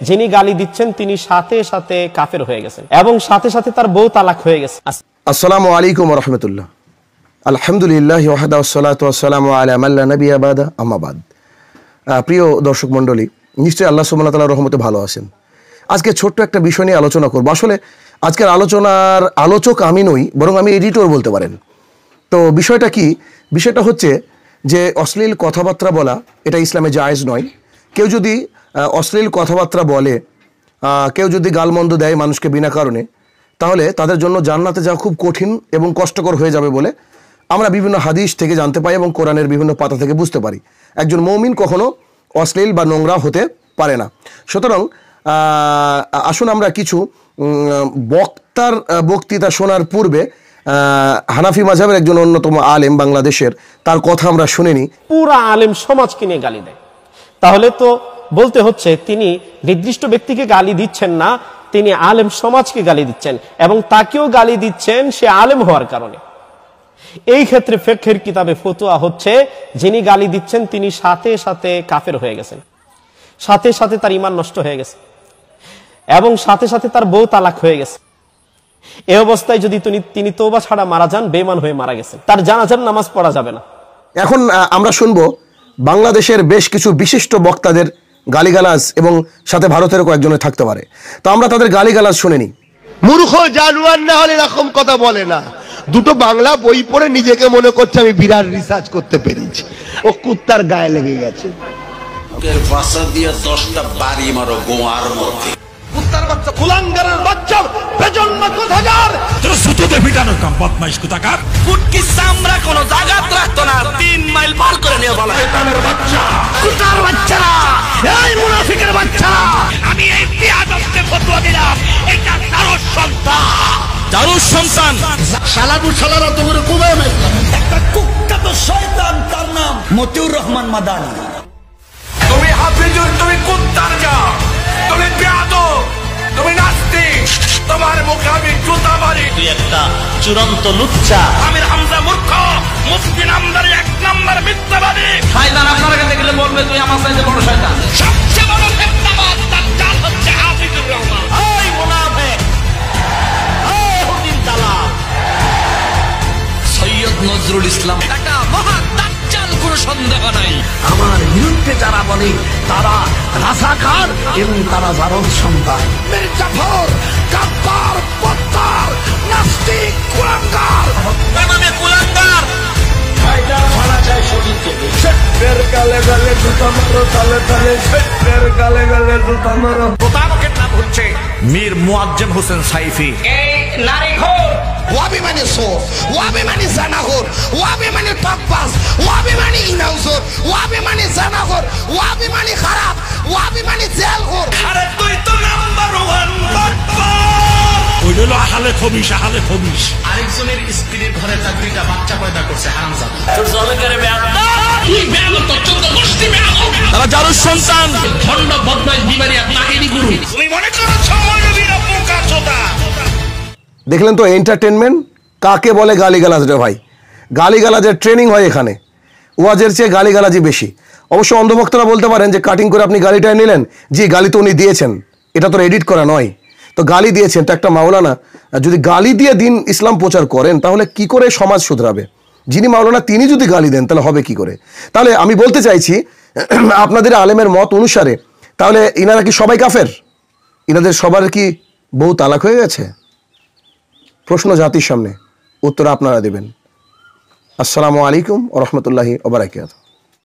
যিনি গালি দিচ্ছেন, তিনি সাথে সাথে কাফের হয়ে গেছেন এবং সাথে সাথে তার বউ তালাক হয়ে গেছে। আস- আসসালামু আলাইকুম রহমতুল্লাহ আলহামদুলিল্লাহ ওয়াহাদা ওসালাত ওয়াসালাম আলা মাল্লা নবী আবাদা আমাবাদ প্রিয় দর্শক মণ্ডলী, নিশ্চয়ই আল্লাহ সুবহানাহু ওয়া রহমতে ভালো আছেন। আজকে ছোট্ট একটা বিষয় নিয়ে আলোচনা করব। আসলে আজকের আলোচনার আলোচক আমি নই, বরং আমি এডিটর বলতে পারেন। তো বিষয়টা কি? বিষয়টা হচ্ছে যে অশ্লীল কথাবার্তা বলা, এটা ইসলামে জায়েজ নয়। কেউ যদি অশ্লীল কথাবার্তা বলে কেউ যদি গালমন্দ দেয় মানুষকে বিনা কারণে, তাহলে তাদের জন্য জান্নাতে যাওয়া খুব কঠিন এবং কষ্টকর হয়ে যাবে বলে আমরা বিভিন্ন হাদিস থেকে জানতে পাই এবং কোরআনের বিভিন্ন পাতা থেকে বুঝতে পারি। একজন মৌমিন কখনো অশ্লীল বা নোংরা হতে পারে না। সুতরাং আসুন আমরা কিছু বক্তার বক্তৃতা শোনার পূর্বে হানাফি মাঝাবের একজন অন্যতম আলেম বাংলাদেশের, তার কথা আমরা শুনে নিই। পুরা আলেম সমাজকে নিয়ে গালি দেয়। তাহলে তো বলতে হচ্ছে তিনি নির্দিষ্ট ব্যক্তিকে গালি দিচ্ছেন না, তিনি আলেম সমাজকে গালি দিচ্ছেন এবং তাকেও গালি দিচ্ছেন সে আলেম হওয়ার কারণে। এই ক্ষেত্রে ফেকের কিতাবে ফতুয়া হচ্ছে, যিনি গালি দিচ্ছেন তিনি সাথে সাথে কাফের হয়ে গেছেন। সাথে সাথে তার ইমান নষ্ট হয়ে গেছে এবং সাথে সাথে তার বউ তালাক হয়ে গেছে। এ অবস্থায় যদি তিনি তিনি তোবা ছাড়া মারা যান বেমান হয়ে মারা গেছেন। তার জানাজার নামাজ পড়া যাবে না। এখন আমরা শুনব বাংলাদেশের বেশ কিছু বিশিষ্ট বক্তাদের গালিগালাজ এবং সাথে ভারতেরও কয়েকজনের থাকতে পারে। তো আমরা তাদের গালিগালাজ শুনে নিই। মূর্খ জানুয়ার না হলে এরকম কথা বলে না। দুটো বাংলা বই পড়ে নিজেকে মনে করছে আমি বিরাট রিসার্চ করতে পেরেছি। ও কুত্তার গায়ে লেগে গেছে। বাসা দিয়ে দশটা বাড়ি মারো গোয়ার মধ্যে। কুত্তার বাচ্চা কুলাঙ্গারের বাচ্চা। তোর সুতোতে কাম বদমাইশ কোথাকার? ফুটকি চামড়া কোনো জায়গাত রাখতো না তিন মাইল পার করে নিয়ে বলা। কুতার বাচ্চারা! এই মুনাফিকের বাচ্চারা আমি এই বিয়াদবকে ফতোয়া দিলাম। এটা তার সন্তান। দারুর সন্তান? শালাবু শালারা তো কুবে একটা কুখ্যাত শয়তান তার নাম মতিউর রহমান মাদানি। তুমি হাফিজুর তুমি কুত্তার যা তুমি তুমি নাস্তিক তোমার মুখে আমি জুতা মারি। তুই একটা চূড়ান্ত লুচ্চা। আমির হামজা মূর্খ মুফতি নামদার এক নাম্বার মিথ্যাবাদী। শয়তান আপনার কাছে গেলে বলবে তুই আমার সাথে বড় শয়তান। সবচেয়ে বড় ফেতনাবাদ তার চাল হচ্ছে হাফিজুর রহমান। ওই মুনাফিক ওই হুদিন দালাল। সৈয়দ নজরুল ইসলাম একটা মহা দাজ্জাল কোনো সন্দেহ নাই। আমার বিরুদ্ধে যারা বলে তারা রাসাকার এবং তারা জারদ সন্তান মির্জাফর কাব্বার পত্তার নাস্তিক কুলাঙ্গার কুলাঙ্গার প্রতারকের নাম হচ্ছে মীর মুয়াজ্জেম হোসেন সাইফি। ওয়াবি মানে সোর ওয়াবি মানে জানাগর ওয়াবি মানে টকবাস ওয়াবি মানে ইনাউজর ওয়াবি মানে জানাগর ওয়াবি মানে খারাপ ওয়াবি মানে জেলগর আরে হলো খবিস আরেকজনের স্ত্রীর ঘরে তার দুইটা বাচ্চা পয়দা করছে হারামজাদা। তোর সন্তান। খন্ড বদমাইশ বিমারি গুরু। তুমি মনে করো দেখলেন তো এন্টারটেনমেন্ট কাকে বলে গালিগালাজ রে ভাই? গালিগালাজের ট্রেনিং হয় এখানে। ওয়াজের চেয়ে গালিগালাজি বেশি। অবশ্য অন্ধভক্তরা বলতে পারেন যে কাটিং করে আপনি গালিটা নিলেন জি গালি তো উনি দিয়েছেন। এটা তো এডিট করা নয়। তো গালি দিয়েছেন, তো একটা মাওলানা, যদি গালি দিয়ে দিন ইসলাম প্রচার করেন, তাহলে কি করে সমাজ শুধরাবে? যিনি মাওলানা, তিনি যদি গালি দেন, তাহলে হবে কি করে? তাহলে আমি বলতে চাইছি, আপনাদের আলেমের মত অনুসারে, তাহলে ইনারা কি সবাই কাফের? ইনাদের সবার কি বউ তালাক হয়ে গেছে? প্রশ্ন জাতির সামনে, উত্তর আপনারা দেবেন। আসসালামু আলাইকুম ও রহমতুল্লাহি ওবরাকাত